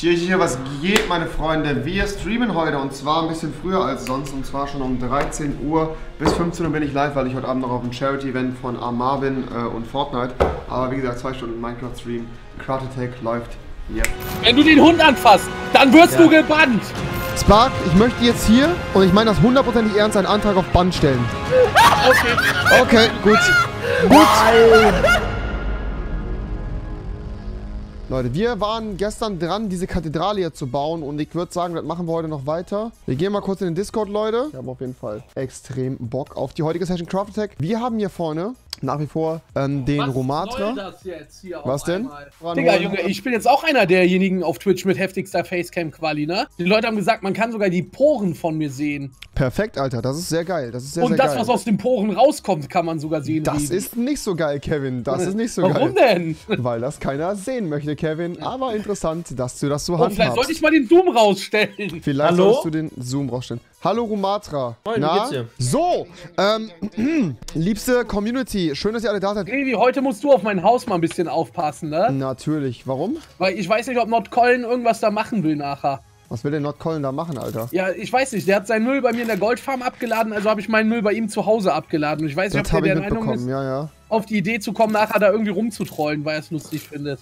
Hier, hier, was geht, meine Freunde? Wir streamen heute und zwar ein bisschen früher als sonst und zwar schon um 13 Uhr. Bis 15 Uhr bin ich live, weil ich heute Abend noch auf dem Charity-Event von Amar bin äh, und Fortnite. Aber wie gesagt, zwei Stunden Minecraft-Stream. Crowd Attack läuft jetzt. Wenn du den Hund anfasst, dann wirst du gebannt. Spark, ich möchte jetzt hier, und ich meine das hundertprozentig ernst, einen Antrag auf Bann stellen. Okay. Okay, gut. Gut. Leute, wir waren gestern dran, diese Kathedrale hier zu bauen und ich würde sagen, das machen wir heute noch weiter. Wir gehen mal kurz in den Discord, Leute. Wir haben auf jeden Fall extrem Bock auf die heutige Session Craft Attack. Wir haben hier vorne nach wie vor ähm, den Was soll Romatra. das jetzt hier Was denn? Digga, Junge, ich bin jetzt auch einer derjenigen auf Twitch mit heftigster Facecam-Quali, ne? Die Leute haben gesagt, man kann sogar die Poren von mir sehen. Perfekt, Alter. Das ist sehr geil. Das ist sehr, Und sehr das, geil. was aus den Poren rauskommt, kann man sogar sehen. das wie- ist nicht so geil, Kevin. Das ist nicht so Warum geil. denn? Weil das keiner sehen möchte, Kevin. Aber interessant, dass du das so Oh, vielleicht sollte ich mal den Zoom rausstellen. Vielleicht Hallo? solltest du den Zoom rausstellen. Hallo Rumatra. Moin, wie Na? geht's dir? So, ähm, liebste Community, schön, dass ihr alle da seid. Revi, heute musst du auf mein Haus mal ein bisschen aufpassen, ne? Natürlich. Warum? Weil ich weiß nicht, ob Nordkollen irgendwas da machen will nachher. Was will denn Nordcolin da machen, Alter? Ja, ich weiß nicht. Der hat seinen Müll bei mir in der Goldfarm abgeladen, also habe ich meinen Müll bei ihm zu Hause abgeladen. Und ich weiß nicht, Das ob habe der der Meinung ist, ja, ja. auf die Idee zu kommen, nachher da irgendwie rumzutrollen, weil er es lustig findet.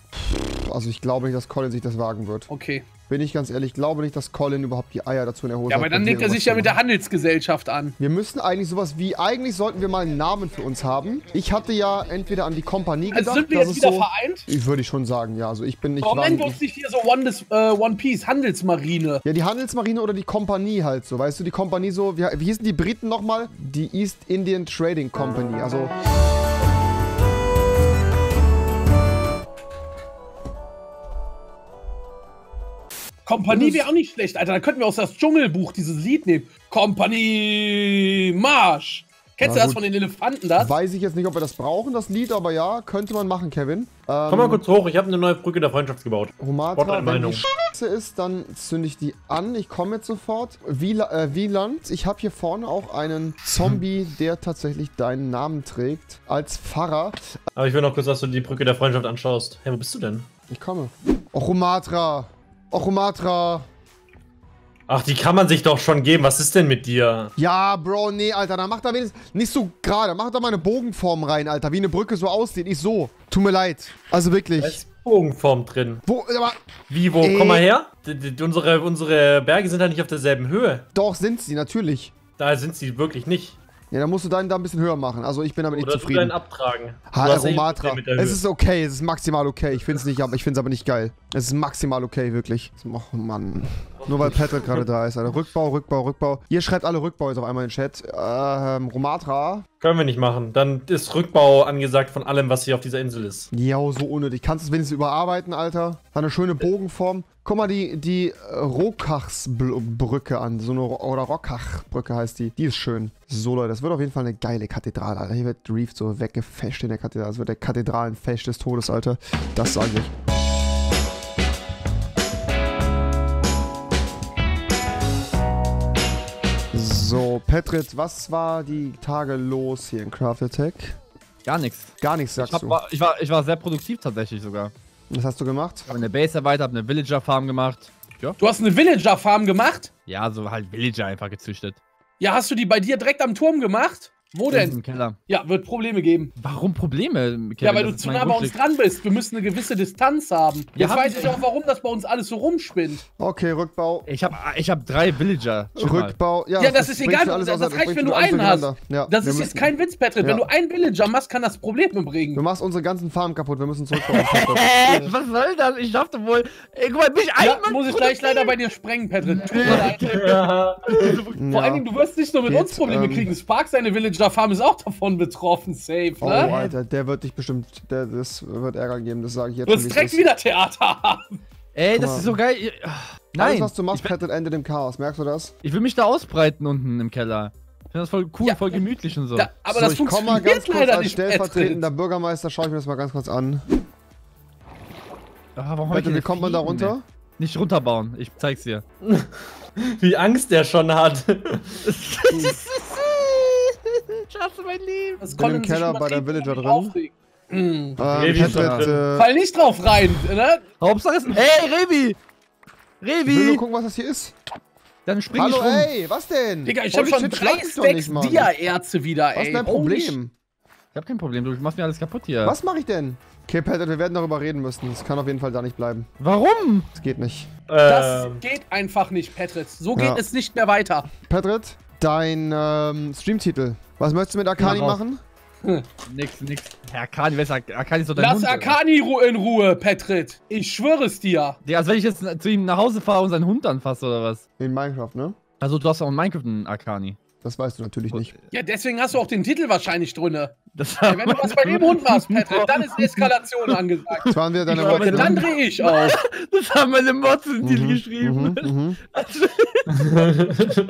Also ich glaube nicht, dass Colin sich das wagen wird. Okay. Bin ich ganz ehrlich, ich glaube nicht, dass Colin überhaupt die Eier dazu in der Hose Ja, hat. aber dann legt er sich ja mit der Handelsgesellschaft an. Wir müssen eigentlich sowas wie, eigentlich sollten wir mal einen Namen für uns haben. Ich hatte ja entweder an die Kompanie gedacht. Also sind wir jetzt wieder so, vereint? Ich würde ich schon sagen, ja. Also ich bin nicht. Warum war- nennen wir uns nicht hier so One, Dis- äh, One Piece, Handelsmarine? Ja, die Handelsmarine oder die Kompanie halt so. Weißt du, die Kompanie so, wie, wie hießen die Briten nochmal? Die East Indian Trading Company. Also, Kompanie wäre auch nicht schlecht, Alter. Da könnten wir aus das Dschungelbuch dieses Lied nehmen. Kompanie Marsch. Kennst Na du das gut. von den Elefanten, das? weiß ich jetzt nicht, ob wir das brauchen, das Lied, aber ja, könnte man machen, Kevin. Ähm, Komm mal kurz hoch, ich habe eine neue Brücke der Freundschaft gebaut. Romatra, wenn die. Scheiße ist, dann zünde ich die an. Ich komme jetzt sofort. Wiela- äh, Wieland, ich habe hier vorne auch einen Zombie, der tatsächlich deinen Namen trägt. Als Pfarrer. Aber ich will noch kurz, dass du die Brücke der Freundschaft anschaust. Hey, wo bist du denn? Ich komme. Och, Romatra. Och, Romatra. Ach, die kann man sich doch schon geben. Was ist denn mit dir? Ja, Bro, nee, Alter, dann mach da wenigstens nicht so gerade. Mach da mal eine Bogenform rein, Alter, wie eine Brücke so aussieht. Nicht so. Tut mir leid. Also wirklich. Da ist Bogenform drin. Wo, aber Wie, wo? Ey. Komm mal her. -d unsere, unsere Berge sind halt nicht auf derselben Höhe. doch sind sie, natürlich. Da sind sie wirklich nicht. Ja, dann musst du deinen da ein bisschen höher machen. Also ich bin damit nicht Oder du zufrieden. deinen abtragen. Ha, eh Romatra. Probleme mit der Es ist okay, es ist maximal okay. Ich finde es nicht, aber ich finde es aber nicht geil. Es ist maximal okay, wirklich. Oh Mann. Nur weil Patrick gerade da ist, Alter. Rückbau, Rückbau, Rückbau. Ihr schreibt alle Rückbau jetzt auf einmal in den Chat. Ähm, Romatra. Können wir nicht machen. Dann ist Rückbau angesagt von allem, was hier auf dieser Insel ist. Ja, so unnötig. Kannst du es wenigstens überarbeiten, Alter? Hat eine schöne Bogenform. Guck mal die, die äh, Rokachsbrücke an. So eine, oder Rockachbrücke heißt die. Die ist schön. So, Leute, das wird auf jeden Fall eine geile Kathedrale, Alter. Hier wird Reef so weggefasht in der Kathedrale. Das wird der Kathedralenfest des Todes, Alter. Das sage ich. So, Petrit, was war die Tage los hier in Craft Attack? Gar nichts. Gar nichts, Ich, sagst hab, du. war, ich, war, ich war sehr produktiv tatsächlich sogar. Was hast du gemacht? Ich habe eine Base erweitert, habe eine Villager-Farm gemacht. Ja. Du hast eine Villager-Farm gemacht? Ja, so halt Villager einfach gezüchtet. Ja, hast du die bei dir direkt am Turm gemacht? Wo Das ist denn? Im Keller. Ja, wird Probleme geben. Warum Probleme? Kevin? ja, weil Das du ist zu nah bei uns dran bist. Wir müssen eine gewisse Distanz haben. Ja, Jetzt weiß ich- auch, warum das bei uns alles so rumspinnt. Okay, Rückbau. Ich habe ich hab drei Villager. Mal. Rückbau. Ja, Ja, das ist bringt egal. Das, das reicht, wenn du einen hast. Ja, das ist jetzt kein Witz, Patrick. Wenn Ja. du einen Villager machst, kann das Probleme Du bringen. machst unsere ganzen Farmen kaputt. Wir müssen zurückbauen. Was soll das? Ich dachte wohl. Ey, guck mal, mich Ja, einmal. muss ich gleich leider bei dir sprengen, Patrick. Tut mir leid. Ja. Vor allen Dingen, du wirst nicht nur mit uns Probleme ähm, kriegen. Spark, seine Villager-Farm ist auch davon betroffen. Safe, Oh, ne? Alter, der wird dich bestimmt. Der, das wird Ärger geben, das sage ich jetzt Du wirst direkt wieder Theater haben. Ey, Guck das mal. ist so geil. Ah, Alles, Nein. was du machst, Patrick, endet im Chaos. Merkst du das? ich will mich da ausbreiten unten im Keller. Ich finde das voll cool, Ja, voll gemütlich und so. Da, aber so, das ich komme mal funktioniert ganz kurz leider als stellvertretender. Bürgermeister. Schaue ich mir das mal ganz kurz an. Ah, warum keine wie kommt man da runter? Nicht runterbauen, ich zeig's dir. Wie Angst der schon hat. Scheiße, mein Leben. Das Bin im Keller bei der Villager nicht drin. aufregen. Hm. Ähm, Revi ist da Patrick, drin. äh, Fall nicht drauf rein, ne? Hauptsache ist. Ey, Revi! Ich will Revi! nur gucken, was das hier ist. Dann spring Hallo, ich rum. ey, was denn? Digga, ich Holy hab schon drei Stacks. Dia-Erze wieder, ey. Was ist dein. Problem? Ich hab kein Problem, du machst mir alles kaputt hier. Was mache ich denn? Okay, Patrick, wir werden darüber reden müssen. Es kann auf jeden Fall da nicht bleiben. Warum? Es geht nicht. Das Ähm, geht einfach nicht, Petritz. So geht Ja. es nicht mehr weiter. Patrick, dein ähm, Streamtitel. Was möchtest du mit Akani auf. machen? Nix, nix. Herr Akani, wer ist Akani ist doch dein Lass Hund. Alter. Akani Ru in Ruhe, Petrit. Ich schwöre es dir. Digga, als wenn ich jetzt zu ihm nach Hause fahre und seinen Hund anfasse oder was? In Minecraft, ne? Also du hast auch in Minecraft einen Akani. Das weißt du natürlich nicht. Ja, deswegen hast du auch den Titel wahrscheinlich drinne. Das Ja, wenn du was bei dem Hund machst, Petrit, dann ist Eskalation angesagt. Das waren wieder deine glaube, Worte. Dann ne? drehe ich auf. Das haben meine Mods in den Titel geschrieben. Mhm, mhm.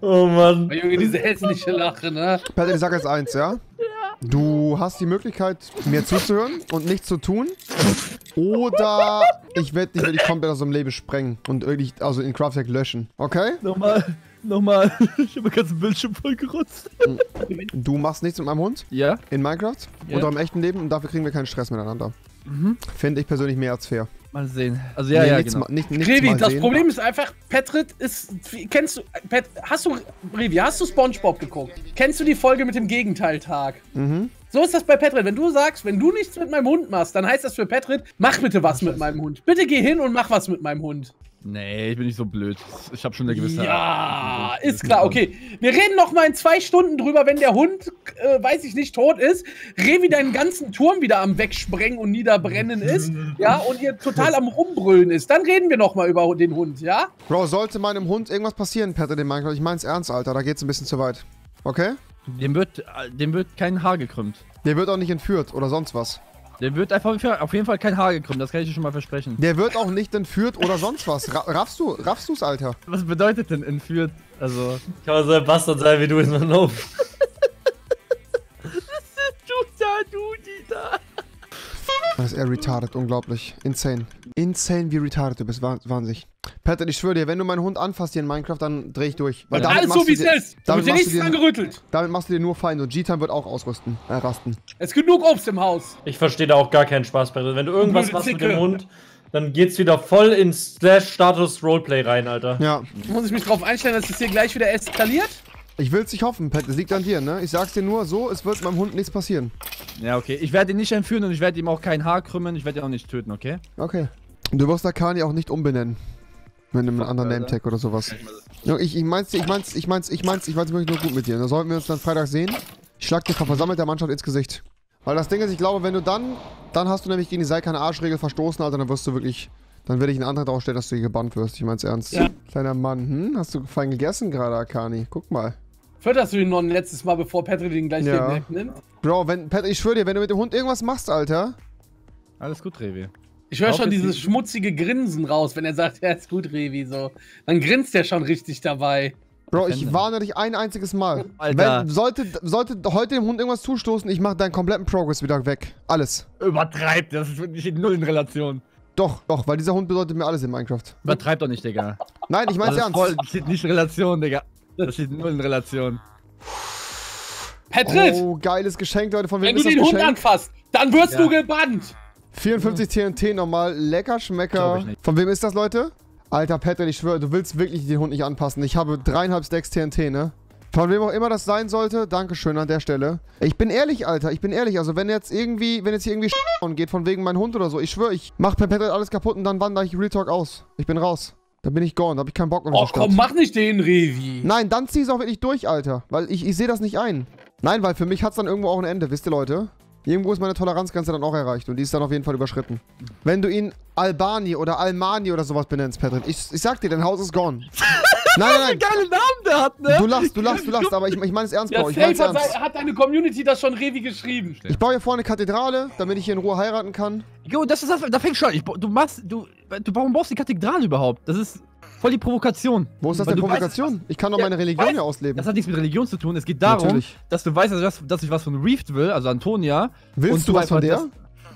oh Mann. Oh, Junge, diese hässliche Lache, ne? Patrick, ich sag jetzt eins, ja? Du hast die Möglichkeit, mir zuzuhören und nichts zu tun. Oder ich werde dich wirklich komplett aus dem Leben sprengen und wirklich, also in Crafthack löschen. Okay? Nochmal, nochmal. Ich hab meinen ganzen Bildschirm voll gerotzt. Du machst nichts mit meinem Hund Ja? in Minecraft Ja. oder im echten Leben und dafür kriegen wir keinen Stress miteinander. Finde ich persönlich mehr als fair. Mal sehen. Also ja, Nee, ja, nichts, genau. ma- nicht, nichts Revi, mal das sehen. Problem ist einfach, Petrit ist. Kennst du. Pet, hast du. Revi, hast du Spongebob geguckt? Kennst du die Folge mit dem Gegenteiltag? Mhm. So ist das bei Petrit. Wenn du sagst, wenn du nichts mit meinem Hund machst, dann heißt das für Petrit, mach bitte was mit meinem Hund. Bitte geh hin und mach was mit meinem Hund. Nee, ich bin nicht so blöd. Ich habe schon eine gewisse. Ja, ist klar, okay. Wir reden noch mal in zwei Stunden drüber, wenn der Hund, äh, weiß ich nicht, tot ist, Revi deinen ganzen Turm wieder am Wegsprengen und Niederbrennen ist, ja, und ihr total am Rumbrüllen ist. Dann reden wir noch mal über den Hund, ja? Bro, sollte meinem Hund irgendwas passieren, Patrick, in Minecraft, ich mein's ernst, Alter, da geht's ein bisschen zu weit. Okay? Dem wird, dem wird kein Haar gekrümmt. Der wird auch nicht entführt oder sonst was. Dem wird einfach auf jeden Fall kein Haar gekrümmt, das kann ich dir schon mal versprechen. Der wird auch nicht entführt oder sonst was. Ra raffst du, raffst du's, Alter? Was bedeutet denn entführt? Also. Kann man so ein Bastard sein wie du in meinem Lauf. Du da, du die da. Das ist eher retarded, unglaublich. Insane. Insane, wie retarded du bist, Wah- wahnsinnig. Patrick, ich schwöre dir, wenn du meinen Hund anfasst hier in Minecraft, dann dreh ich durch. Weil Ja. damit Alles machst so, du wie es dir- ist. Da damit wird dir machst du dir-. Damit machst du dir nur Feinde und G-Time wird auch ausrüsten. Äh, rasten. Es ist genug Obst im Haus. Ich verstehe da auch gar keinen Spaß bei. Wenn du irgendwas machst mit dem Hund, dann geht's wieder voll in Slash Status Roleplay rein, Alter. Ja. Muss ich mich drauf einstellen, dass es hier gleich wieder eskaliert? Ich will's nicht hoffen, Pat. Es liegt an dir, ne? Ich sag's dir nur so, es wird meinem Hund nichts passieren. Ja, okay. Ich werde ihn nicht entführen und ich werde ihm auch kein Haar krümmen. Ich werde ihn auch nicht töten, okay? Okay. Du wirst Akani auch nicht umbenennen. Mit einem anderen. Name-Tag oder sowas. Ich, ich mein's, ich mein's, ich mein's, ich mein's, ich mein's wirklich nur gut mit dir. Da sollten wir uns dann Freitag sehen. Ich schlag dir vor versammelter Mannschaft ins Gesicht. Weil das Ding ist, ich glaube, wenn du dann, dann hast du nämlich gegen die Sei keine Arschregel verstoßen, Alter, dann wirst du wirklich, dann werde ich einen Antrag draufstellen, dass du hier gebannt wirst. Ich mein's ernst. Ja. Kleiner Mann, hm? Hast du fein gegessen gerade, Akani? Guck mal. Fütterst du ihn noch ein letztes Mal, bevor Patrick ihn gleich Ja. wegnimmt? Bro, wenn, Pat, ich schwöre dir, wenn du mit dem Hund irgendwas machst, Alter. Alles gut, Revi. Ich höre schon dieses die- schmutzige Grinsen raus, wenn er sagt, ja, ist gut, Revi, so. Dann grinst er schon richtig dabei. Bro, ich warne dich ein einziges Mal. Alter. Wenn, sollte, sollte heute dem Hund irgendwas zustoßen, ich mache deinen kompletten Progress wieder weg. Alles. Übertreibt, das ist wirklich null in Relation. Doch, doch, weil dieser Hund bedeutet mir alles in Minecraft. Übertreibt doch nicht, Digga. Nein, ich mein's Das ernst. voll, das steht nicht in Relation, Digga. Das steht null in Relation. Patrick, Oh, geiles Geschenk, Leute. Von wem wenn du ist das den Hund Geschenk? anfasst, dann wirst Ja. du gebannt. 54 TNT nochmal. Lecker Schmecker. Von wem ist das, Leute? Alter, Patrick, ich schwöre, du willst wirklich den Hund nicht anpassen. Ich habe dreieinhalb Stacks TNT, ne? Von wem auch immer das sein sollte, Dankeschön an der Stelle. Ich bin ehrlich, Alter, ich bin ehrlich. Also wenn jetzt irgendwie, wenn jetzt hier irgendwie geht von wegen mein Hund oder so, ich schwöre, ich mach per Patrick alles kaputt und dann wandere ich Real Talk aus. Ich bin raus. Dann bin ich gone, da hab ich keinen Bock mehr Oh komm, mach nicht den Revi. Nein, dann zieh's auch wirklich durch, Alter. Weil ich, ich sehe das nicht ein. Nein, weil für mich hat's dann irgendwo auch ein Ende, wisst ihr, Leute? Irgendwo ist meine Toleranzgrenze dann auch erreicht und die ist dann auf jeden Fall überschritten. Wenn du ihn Albani oder Almani oder sowas benennst, Patrick, ich, ich sag dir, dein Haus ist gone. nein, nein, nein. Geile Namen der hat, ne? Du lachst, du lachst, du lachst, aber ich, ich meine es ernst, Ja, Bro. Ich mein's hat, ernst. sei- hat deine Community das schon Revi geschrieben. Ich baue hier vorne eine Kathedrale, damit ich hier in Ruhe heiraten kann. Jo, das ist das, da fängt schon. an. Ich, du machst, du, du, warum brauchst du die Kathedrale überhaupt? Das ist voll die Provokation. Wo ist das denn du weißt, Provokation? Ich kann doch Ja, meine Religion weißt- hier ausleben. Das hat nichts mit Religion zu tun. Es geht darum, Natürlich. dass du weißt, dass, dass ich was von Reefed will, also Antonia. Willst und du was von einfach der? das-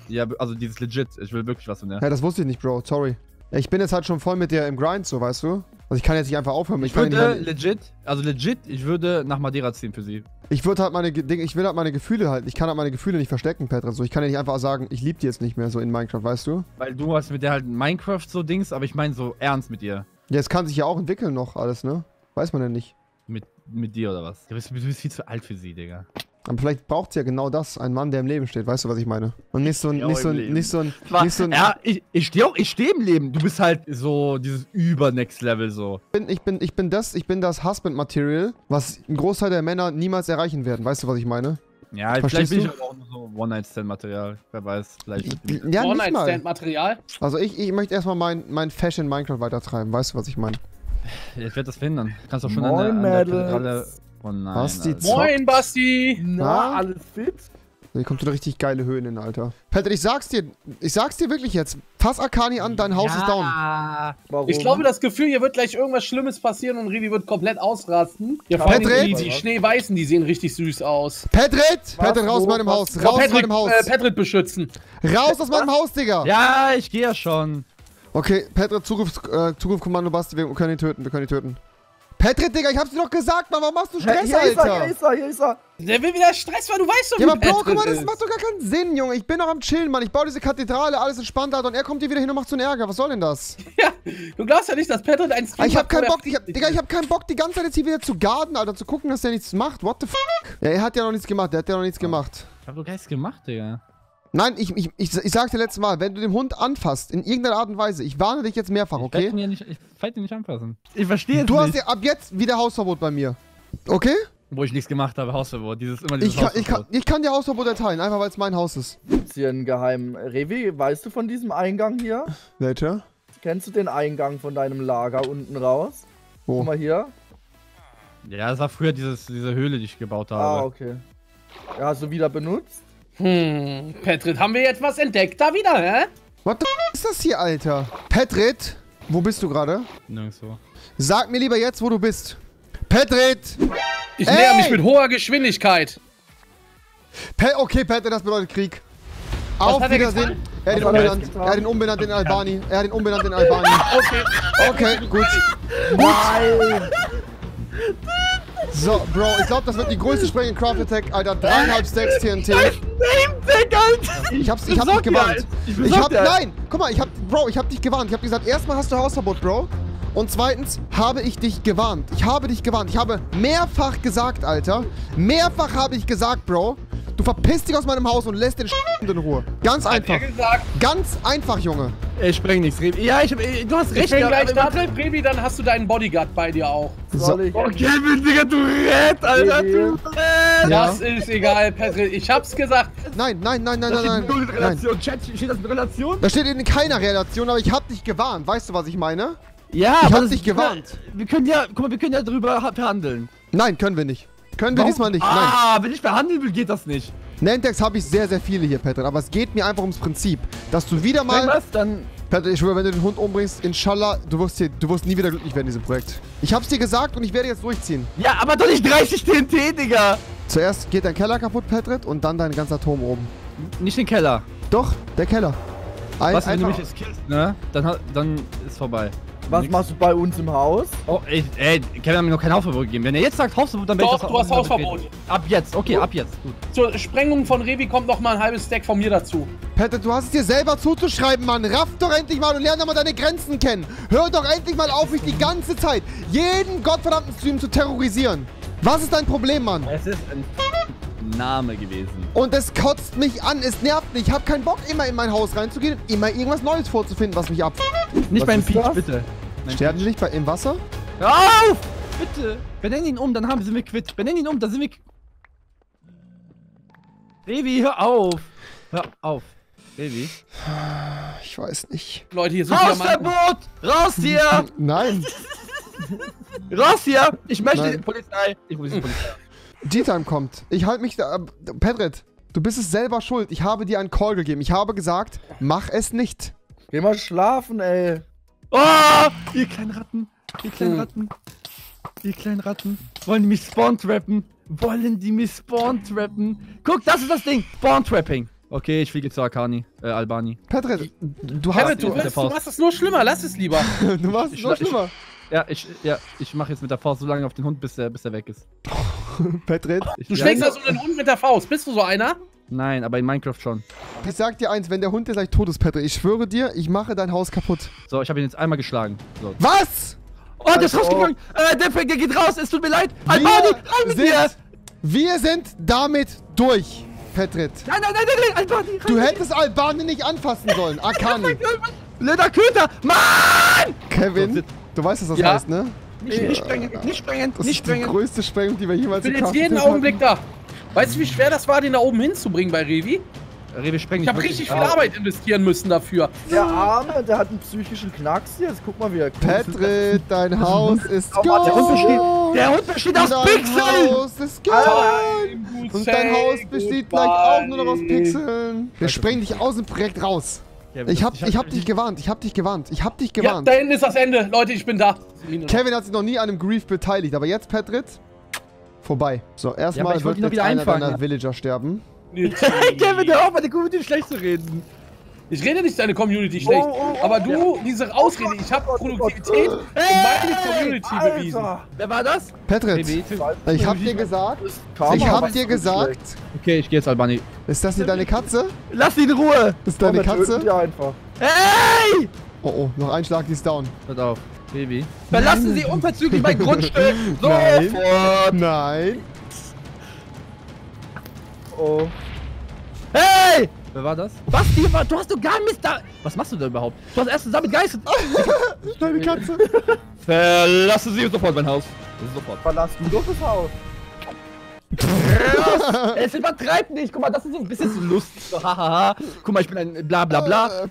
Ja, also dieses legit. Ich will wirklich was von der. Ja, das wusste ich nicht, Bro. Sorry. Ich bin jetzt halt schon voll mit dir im Grind, so, weißt du? Also ich kann jetzt nicht einfach aufhören. Ich, Ich würde meine, legit, also legit, ich würde nach Madeira ziehen für sie. ich würde halt meine ich will halt meine Gefühle halten. Ich kann halt meine Gefühle nicht verstecken, Petra. So, ich kann ja nicht einfach sagen, ich liebe die jetzt nicht mehr so in Minecraft, weißt du? Weil du hast mit der halt Minecraft so Dings, aber ich meine so ernst mit ihr. Ja, es kann sich ja auch entwickeln noch alles, ne? Weiß man ja nicht. Mit, mit dir oder was? Du bist, du bist viel zu alt für sie, Digga. Aber vielleicht braucht sie ja genau das, ein Mann, der im Leben steht. Weißt du, was ich meine? Und nicht so ein, Ja, nicht so ein, nicht so ein, nicht so ein, ja, ich, ich stehe auch, ich stehe im Leben. Du bist halt so dieses Über-Next-Level so. ich bin, ich bin, ich bin das, ich bin das Husband-Material, was ein Großteil der Männer niemals erreichen werden. Weißt du, was ich meine? Ja, Verstehst vielleicht bin du? ich auch nur so One-Night-Stand-Material. Wer weiß, vielleicht. Ja. One-Night-Stand-Material. Also ich, ich möchte erstmal mein, mein Fashion Minecraft weitertreiben. Weißt du, was ich meine? Ich werde das verhindern. Kannst doch schon Moin, an der, an der. Oh nein. Zock- Moin, Basti! Na, Ah? alles fit? Hier kommt wieder richtig geile Höhen in, Alter. Patrick, ich sag's dir, ich sag's dir wirklich jetzt. Fass Akani an, dein Haus ist down. Ja. Warum? Ich glaube, das Gefühl, hier wird gleich irgendwas Schlimmes passieren und Rivi wird komplett ausrasten. Ja, vor allem die, die Schneeweißen, die sehen richtig süß aus. Patrick! Patrick, raus aus wo, meinem? Haus. Raus aus meinem Haus. Äh, Patrick beschützen. Raus aus meinem Haus, Digga. ja, ich gehe ja schon. Okay, Patrick, Zugriffs, äh, Zugriffskommando, Basti, wir können ihn töten, wir können ihn töten. Patrick, Digga, ich hab's dir doch gesagt, Mann, warum machst du Stress, hier ist er, hier Alter? ist er, hier ist er. Der will wieder Stress, weil du weißt doch, Ja, wie aber Bro, guck mal, das ist. macht doch gar keinen Sinn, Junge. Ich bin doch am Chillen, Mann. Ich baue diese Kathedrale, alles entspannt, Alter. Und er kommt hier wieder hin und macht so einen Ärger. Was soll denn das? Ja, du glaubst ja nicht, dass Patrick ein Stream Ah, Ich hab hat, keinen Bock, ich hab, Digga, ich hab keinen Bock, die ganze Zeit jetzt hier wieder zu garden, Alter. Zu gucken, dass der nichts macht. What the fuck? Ja, er hat ja noch nichts gemacht, der hat ja noch nichts gemacht. Ich hab doch gar nichts gemacht, Digga. Nein, ich, ich, ich, ich sag dir letztes Mal, wenn du den Hund anfasst, in irgendeiner Art und Weise, ich warne dich jetzt mehrfach, Ich werde ihn okay? ja nicht, ich werd ihn nicht anfassen. Ich verstehe Du hast ja ab jetzt wieder Hausverbot bei mir. Okay? Wo ich nichts gemacht habe, Hausverbot. Dieses, immer dieses Ich kann, ich, kann, Hausverbot. ich kann dir Hausverbot erteilen, einfach weil es mein Haus ist. Gibt's hier einen geheimen Revi? Weißt du von diesem Eingang hier? Welcher? Kennst du den Eingang von deinem Lager unten raus? Wo? Guck mal hier. Ja, das war früher dieses, diese Höhle, die ich gebaut Ah, habe. okay. Ja, hast du wieder benutzt? Hm, Patrick, haben wir jetzt was entdeckt da wieder, hä? F ist das hier, Alter? Petrit, wo bist du gerade? Nirgendwo. Sag mir lieber jetzt, wo du bist. Petrit! Ich Ey! näher mich mit hoher Geschwindigkeit. Pe okay, Petrit, das bedeutet Krieg. Auf hat er Wiedersehen. Er hat, ihn Was hat er er hat ihn umbenannt in Albani. Er hat ihn umbenannt in Albani. Okay. Okay, gut. Nein! So, Bro, ich glaube, das wird die größte Spreng in Craft Attack, Alter. Dreieinhalb Stacks TNT. Ich hab's, ich hab dich gewarnt. Ich hab, nein, guck mal, ich hab, Bro, ich hab dich gewarnt. Ich hab gesagt, erstmal hast du Hausverbot, Bro. Und zweitens habe ich dich gewarnt. Ich habe dich gewarnt. Ich habe mehrfach gesagt, Alter. Mehrfach habe ich gesagt, Bro. Du verpisst dich aus meinem Haus und lässt den in Ruhe. Ganz einfach. Ganz einfach, Junge. Ich spreng nichts, Revi. Ja, ich hab, du hast Ich recht bin gehabt, gleich da drin, Revi, dann hast du deinen Bodyguard bei dir auch. Soll ich? Oh, Kevin, Digga, du Rett, Alter, du Rett. Ja. Das ist egal, Patrick. Ich hab's gesagt. Nein, nein, nein, nein, Das nein, steht null in nein. nein. Relation. Chat, steht das in Relation? Das steht in keiner Relation, aber ich hab dich gewarnt. Weißt du, was ich meine? Ja, Ich hab dich gewarnt. Wir können ja, guck mal, wir können ja drüber ha- verhandeln. Nein, können wir nicht. Können wir Warum? diesmal nicht. Nein. Ah, wenn ich verhandeln will, geht das nicht. Nantex habe ich sehr, sehr viele hier, Patrick. Aber es geht mir einfach ums Prinzip. Dass du wieder Mal mal. was, dann Patrick, ich schwöre, wenn du den Hund umbringst, inshallah, du wirst, hier, du wirst nie wieder glücklich werden in diesem Projekt. Ich hab's dir gesagt und ich werde jetzt durchziehen. Ja, aber doch nicht 30 TNT, Digga. Zuerst geht dein Keller kaputt, Patrick, und dann dein ganzer Turm oben. Nicht den Keller. Doch, der Keller. Ein, Was, wenn du mich jetzt killst, ne? Dann, dann ist vorbei. Was Nix. machst du bei uns im Haus? Oh, ey, ey, Kevin hat mir noch kein Hausverbot gegeben. Wenn er jetzt sagt Hausverbot, dann werde ich das du hast Hausverbot. Ab jetzt, okay, ab jetzt. Gut. Zur Sprengung von Revi kommt noch mal ein halbes Stack von mir dazu. Patrick, du hast es dir selber zuzuschreiben, Mann. Raff doch endlich mal und lern doch mal deine Grenzen kennen. Hör doch endlich mal auf, mich die ganze Zeit, jeden gottverdammten Stream zu terrorisieren. Was ist dein Problem, Mann? Es ist ein Name gewesen. Und es kotzt mich an, es nervt mich. Ich hab keinen Bock, immer in mein Haus reinzugehen und immer irgendwas Neues vorzufinden, was mich ab. Nicht Was beim Peach, das? bitte. Sterben die nicht bei, im Wasser? Hör auf! Bitte! Benenn ihn um, dann haben, sind wir quitt. Benenn ihn um, dann sind wir... Revi, hör auf! Hör auf. Revi. Ich weiß nicht. Leute, hier sind Diamanten. Hausverbot! Raus hier! Nein. Raus hier! Ich möchte Nein. die Polizei. Ich rufe die Polizei. G-Time kommt. Ich halte mich da. Äh, Pedret, du bist es selber schuld. Ich habe dir einen Call gegeben. Ich habe gesagt, mach es nicht. Geh mal schlafen, ey. Oh! Ihr kleinen Ratten! Ihr kleinen Ratten! Ihr kleinen Ratten! Wollen die mich spawn-trappen? Wollen die mich spawn-trappen? Guck, das ist das Ding! Spawn-trapping! Okay, ich fliege zu Akani. Äh, Albani. Pedret, du Patrick, hast. du, mit der willst, du machst es nur schlimmer. Lass es lieber. Du machst es noch schla- ich- schlimmer. Ja, ich, ja, ich mache jetzt mit der Faust so lange auf den Hund, bis er, bis er weg ist. Petrit, Ich, Du ja, schlägst also einen Hund mit der Faust. Bist du so einer? Nein, aber in Minecraft schon. ich sag dir eins, wenn der Hund dir gleich tot ist, Petrit, ich schwöre dir, ich mache dein Haus kaputt. So, ich habe ihn jetzt einmal geschlagen. So. Was? Oh, der ist Also- rausgegangen! Äh, der Finger geht raus, es tut mir leid! Albani, rein mit sind, dir! wir sind damit durch, Petrit. Nein, nein, nein, nein, nein, Albani, Du hättest Albanien nicht anfassen sollen. Akani. Blöder Köter! Mann! Kevin, du weißt, was das Ja. heißt, ne? Nicht, nicht sprengen, nicht sprengen, Das nicht ist die sprengen. größte Sprengung, die wir jemals Ich bin jetzt jeden haben. Augenblick da. Weißt du, wie schwer das war, den da oben hinzubringen bei Revi? Rewe, spreng Ich nicht habe richtig viel. Arbeit investieren müssen dafür. Der Arme, der hat einen psychischen Knacks jetzt. Guck mal, wie er Petrit, dein Haus ist Oh, warte, Der Hund besteht, gone. der Hund besteht aus Dein Pixeln! Haus ist gone. Und dein Haus besteht gleich auch nur noch aus Pixeln. Wir sprengen dich aus dem Projekt raus. Ich hab, ich hab dich gewarnt, ich hab dich gewarnt, ich hab dich Ja, gewarnt. da hinten ist das Ende. Leute, ich bin da. Kevin hat sich noch nie an einem Grief beteiligt, aber jetzt, Petrit, vorbei. So, Ja, erstmal ich wird jetzt wieder einer einfangen. deiner Villager sterben. Kevin, hör auf, meine Community schlecht zu reden. Ich rede nicht deine Community schlecht. Oh, oh, oh, aber du, diese Ausrede, ich habe Produktivität für meine Community bewiesen. Alter. Wer war das? Petrit, ich hab dir gesagt, Karma, ich hab dir gesagt. Okay, ich gehe jetzt Albani. ist das hier deine Katze? Lass ihn in Ruhe! Ist deine Katze? die einfach. Hey! Oh oh, noch ein Schlag, die ist down. Hört auf. Baby. Verlassen Sie unverzüglich mein Grundstück! Nein. Sofort! Nein. Oh. Hey! Wer war das? Was? Die war, du hast doch gar Mist da. Was machst du da überhaupt? Du hast erst zusammen geistet. Deine Katze. Verlassen Sie sofort mein Haus. Sofort. Verlass du doch das Haus. Es übertreibt nicht. Guck mal, das ist so ein bisschen so lustig. So, hahaha. Guck mal, ich bin ein bla bla bla. Äh,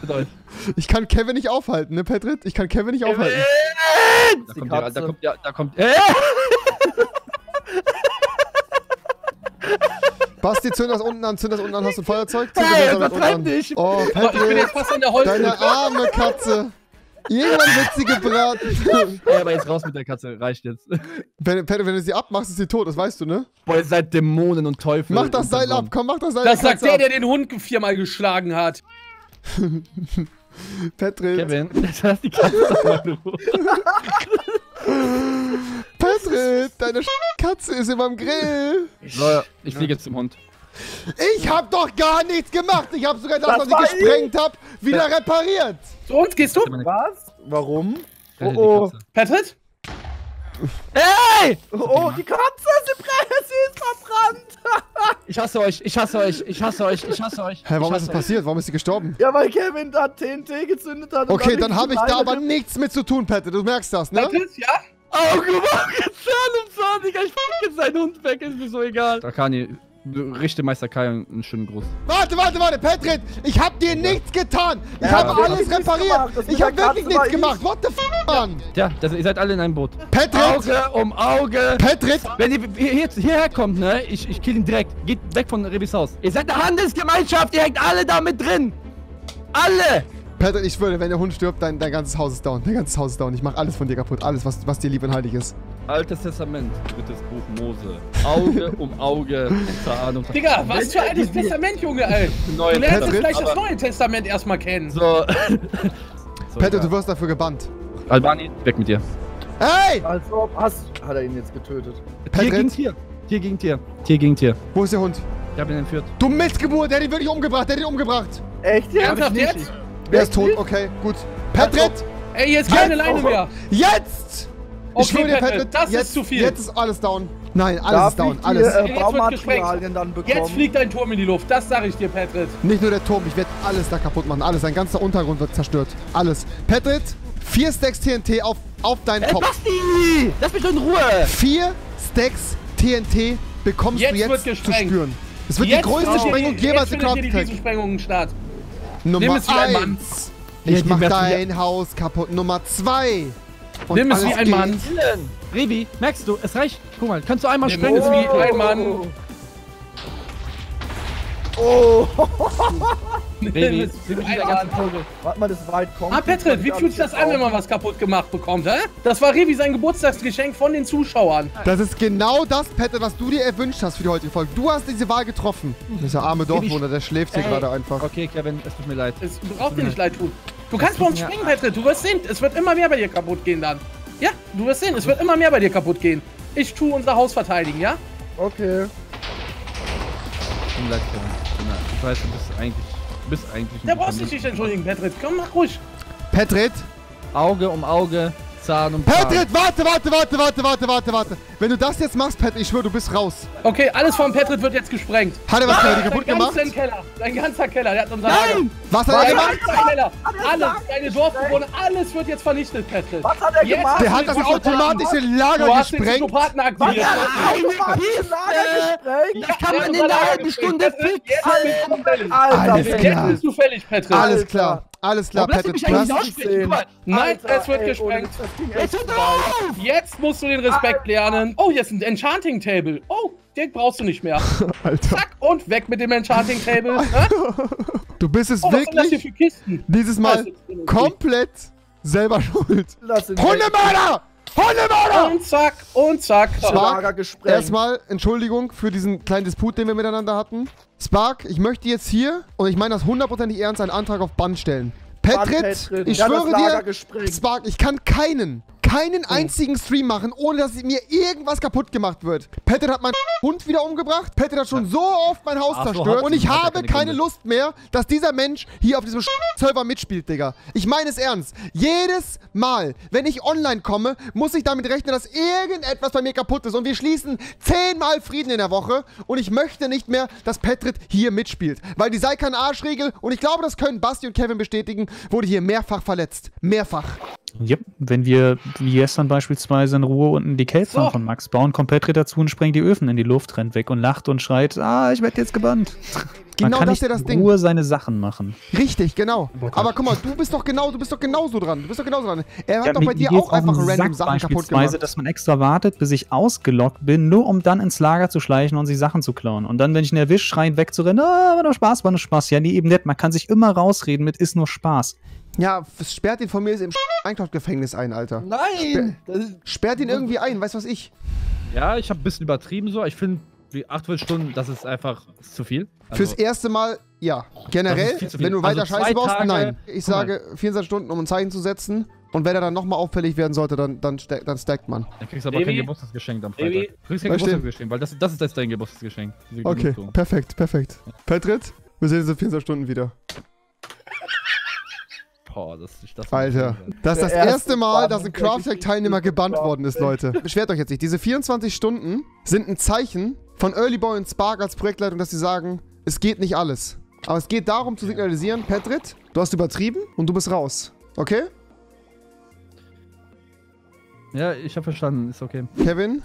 bedeutet. Ich kann Kevin nicht aufhalten, ne, Petrit? Ich kann Kevin nicht aufhalten. Da Die kommt, ja, da kommt, ja, da kommt. Äh! Basti, zünd das unten an, zünd das unten an, hast du ein Feuerzeug? Zünd Hey, das unten übertreib an. nicht. Oh, So, ich bin Petrit, jetzt fast an der Holz. deine arme Katze. Irgendwann wird sie gebraten. Ey, aber jetzt raus mit der Katze. Reicht jetzt. Wenn, Petrit, wenn du sie abmachst, ist sie tot, das weißt du, ne? Boah, ihr seid Dämonen und Teufel. Mach das Seil ab, komm, mach das Seil Das sagt Katze der, ab. der den Hund viermal geschlagen hat. Petrit, Kevin, lass die Katze doch mal in Ruhe. Petrit, deine Sch Katze ist über dem Grill. So, ich fliege jetzt zum Hund. Ich hab doch gar nichts gemacht. Ich hab sogar das, Das was ich gesprengt hab, wieder repariert. Zu uns gehst du? Was? Warum? Oh, Katze. Patrick? Hey! oh, oh, die Katze, sie brennt, sie ist verbrannt. Ich hasse euch, ich hasse euch, ich hasse euch, ich hasse euch. Hä, warum ich ist das passiert? Warum ist sie gestorben? Ja, weil Kevin da TNT gezündet hat. Okay, da dann habe ich da aber nichts mit zu tun, Petrit. Du merkst das, ne? Patrick, ja? Auge, Auge, Zahn um Zahn, Digga, ich fuck jetzt seinen Hund weg, ist mir so egal. Drakani, richte Meister Kai einen schönen Gruß. Warte, warte, warte, Petrit! Ich hab dir nichts getan! Ich Ja, alles hab nichts repariert! Ich habe der wirklich nichts ich. gemacht! What the f, Mann? Tja, das, ihr seid alle in einem Boot. Petrit! Auge um Auge. Petrit! Wenn ihr hier, hier, hierher kommt, ne, ich, ich kill ihn direkt. Geht weg von Revis Haus. Ihr seid eine Handelsgemeinschaft, ihr hängt alle da mit drin. Alle! Petrit, ich schwöre, wenn der Hund stirbt, dein, dein ganzes Haus ist down. Dein ganzes Haus ist down. Ich mach alles von dir kaputt. Alles, was, was dir lieb und heilig ist. Altes Testament, drittes Buch Mose. Auge um Auge, Zahn um Zahn. Digga, was für altes Testament, Junge, ey. Du lernst jetzt Patrick, gleich das Neue Testament erstmal kennen. So. so du wirst dafür gebannt. Albani, weg mit dir. Hey! Als ob, hast, hat er ihn jetzt getötet. Tier gegen Petrit, Tier. Tier gegen Tier. Tier gegen Tier. wo ist der Hund? Ich hab ihn entführt. Du Mistgeburt, der hat ihn wirklich umgebracht, der hat ihn umgebracht. Echt jetzt? Ernsthaft nicht. jetzt? Er ist tot, okay, gut. Petrit, Ey, jetzt keine Jetzt? Leine mehr. jetzt! Okay, schwöre dir, Patrick, das jetzt, ist zu viel. Jetzt ist alles down. Nein, alles Darf ist down, ich die alles. äh, Baumaterialien dann bekommen? Jetzt fliegt dein Turm in die Luft. Das sage ich dir, Patrick. Nicht nur der Turm, ich werde alles da kaputt machen. Alles, dein ganzer Untergrund wird zerstört. Alles. Petrit, vier Stacks TNT auf, auf deinen Ey, Kopf. Basti! Lass mich doch in Ruhe! Vier Stacks TNT bekommst Jetzt du wird jetzt zu spüren. Es wird Jetzt die größte Sprengung die- jemals jetzt in die Crafttech. Riesensprengungen statt. Nummer Nimm es wie ein Mann. eins. Ja, Ich die mach dein Haus kaputt. Nummer zwei. Und Nimm es wie ein geht. Mann. Revi, merkst du, es reicht. Guck mal, kannst du einmal Nimm sprengen? es wie ein Mann. Oh, Es wie dieser ein ganzen. Folge. warte mal, das weit kommt. Ah, Patrick, wie fühlt sich das an, wenn man was kaputt gemacht bekommt, hä? Das war Revi sein Geburtstagsgeschenk von den Zuschauern. Das ist genau das, Petrit, was du dir erwünscht hast für die heutige Folge. Du hast diese Wahl getroffen. Dieser arme Dorfbewohner, der schläft hier gerade einfach. Okay, Kevin, es tut mir leid. Es braucht dir nicht leid tun. Du kannst bei uns springen, Patrick. Du wirst sehen, es wird immer mehr bei dir kaputt gehen dann. Ja, du wirst sehen, es wird immer mehr bei dir kaputt gehen. Ich tue unser Haus verteidigen, ja? Okay. Tut mir leid, Kevin. Ich weiß, du bist eigentlich. Du bist eigentlich. ein Da brauchst du dich nicht entschuldigen, Patrick. Komm, mach ruhig. Petrit. Auge um Auge, Zahn um Zahn. Petrit, warte, warte, warte, warte, warte, warte, warte. Wenn du das jetzt machst, Petrit, ich schwöre, du bist raus. Okay, alles von Patrick wird jetzt gesprengt. Hat er was dir kaputt Dein gemacht? ganzer Keller. Dein ganzer Keller. Der hat unser Lager. Nein! Was hat er Dein gemacht? ganzer Keller. Alles, deine Dorfbewohner, alles wird jetzt vernichtet, Patrick. Was hat er Jetzt- gemacht? Der hat das automatische Lager Du hast den gesprengt. Psychopathen aktiviert. Eine Kiste! Das kann man in einer halben Lager Stunde gesprengt. fixen! Alter, Alles Alter. klar. Jetzt bist du fällig, Patrick. Alles klar, alles klar, Warum mich Du eigentlich hast, nicht aussprechen? Guck mal, Nein, Alter, es wird ey, gesprengt. Jetzt! Jetzt musst du den Respekt lernen. Oh, hier ist ein Enchanting Table. Oh, den brauchst du nicht mehr. Alter, Zack und weg mit dem Enchanting Table. Du bist es Oh, was sind das hier wirklich für Kisten? dieses Mal komplett selber schuld. Ihn Hundemörder! Und zack, und zack. Spark. Erstmal Entschuldigung für diesen kleinen Disput, den wir miteinander hatten. Spark, ich möchte jetzt hier, und ich meine das hundertprozentig ernst, einen Antrag auf Bann stellen. Petrit, Petrit. ich schwöre dir. Spark, ich kann keinen, keinen einzigen Stream machen, ohne dass mir irgendwas kaputt gemacht wird. Petrit hat meinen Hund wieder umgebracht. Petrit hat schon so oft mein Haus Ach so, zerstört. hat Und ich habe keine keine. Lust mehr, dass dieser Mensch hier auf diesem Server mitspielt, Digga. Ich meine es ernst. Jedes Mal, wenn ich online komme, muss ich damit rechnen, dass irgendetwas bei mir kaputt ist. Und wir schließen zehnmal Frieden in der Woche. Und ich möchte nicht mehr, dass Petrit hier mitspielt. Weil die sei kein Arschregel, und ich glaube, das können Basti und Kevin bestätigen, wurde hier mehrfach verletzt. Mehrfach. Yep. Wenn wir wie gestern beispielsweise in Ruhe unten die Cave So. von Max bauen, kommt Petri dazu und sprengt die Öfen in die Luft, rennt weg und lacht und schreit, ah, ich werde jetzt gebannt. Genau Man kann das nicht ist ja das in Ding. Ruhe seine Sachen machen. Richtig, genau. Aber guck mal, du bist doch genau, du bist doch genauso dran. Du bist doch genauso dran. Er hat Ja, doch bei dir auch einfach random Sack Sachen kaputt beispielsweise, gemacht. dass man extra wartet, bis ich ausgeloggt bin, nur um dann ins Lager zu schleichen und sich Sachen zu klauen. Und dann, wenn ich ihn erwische, schreien wegzurennen, ah, war nur Spaß, war nur Spaß. Ja, nee, eben nicht. Man kann sich immer rausreden mit, ist nur Spaß. Ja, sperrt ihn von mir im Minecraft-Gefängnis ein, Alter. Nein! Ist, Sperrt ihn irgendwie ein, weißt was ich? Ja, ich habe ein bisschen übertrieben so. Ich finde, die 48 Stunden, das ist einfach ist zu viel. Also, Fürs erste Mal, ja. Generell, wenn du weiter Also Scheiße baust, Tage- nein. Ich sage 24 Stunden, um ein Zeichen zu setzen. Und wenn er dann nochmal auffällig werden sollte, dann, dann, dann stackt man. Dann kriegst du aber kein Baby. Geburtstagsgeschenk am Baby. Freitag. Du kriegst kein Verstehen. Geburtstagsgeschenk, weil das, das ist jetzt dein Geburtstagsgeschenk. Okay, perfekt, perfekt. Petrit, wir sehen uns in 24 Stunden wieder. Boah, das, das Alter, das ist das erste Mal, dass ein Crafthack-Teilnehmer gebannt worden ist, Leute. Beschwert euch jetzt nicht. Diese 24 Stunden sind ein Zeichen von Early Boy und Spark als Projektleitung, dass sie sagen, es geht nicht alles. Aber es geht darum zu signalisieren, Petrit, du hast übertrieben und du bist raus. Okay? Ja, ich habe verstanden, ist okay. Kevin,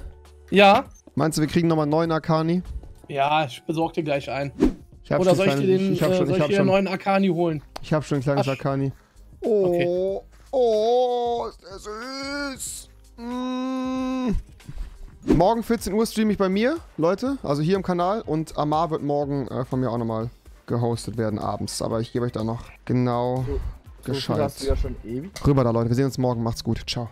Ja. meinst du, wir kriegen nochmal einen neuen Akani? Ja, ich besorge dir gleich einen. Ich Oder schon soll ich dir den, ich hab äh, schon, soll ich ich dir schon, einen neuen Akani holen? ich hab schon ein kleines Ach, Akani. Oh, oh, ist der süß. Mm. Morgen 14 Uhr streame ich bei mir, Leute, also hier im Kanal. Und Amar wird morgen äh, von mir auch nochmal gehostet werden abends. Aber ich gebe euch da noch genau so schon ewig. Rüber da, Leute. Wir sehen uns morgen. Macht's gut. Ciao.